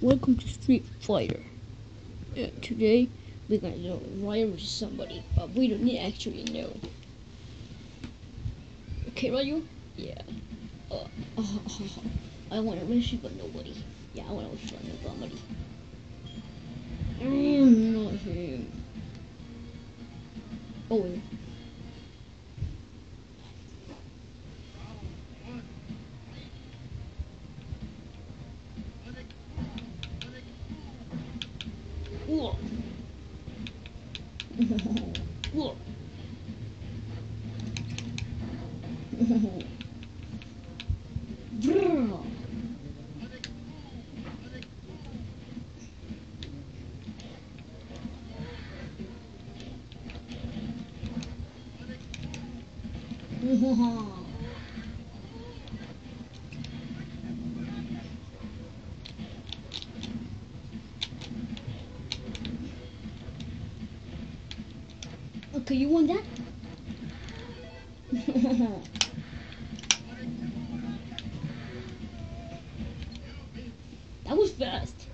Welcome to Street Fighter. Uh, today we're gonna do Ryu versus somebody, but we don't need actually know. Okay, Ryu? Yeah. Uh, uh, uh, I want to wish you, but nobody. Yeah, I want to wish you, but nobody. Mm, not him. Oh, yeah. Whoa. Whoa. Brrr. Okay, you want that? that was fast.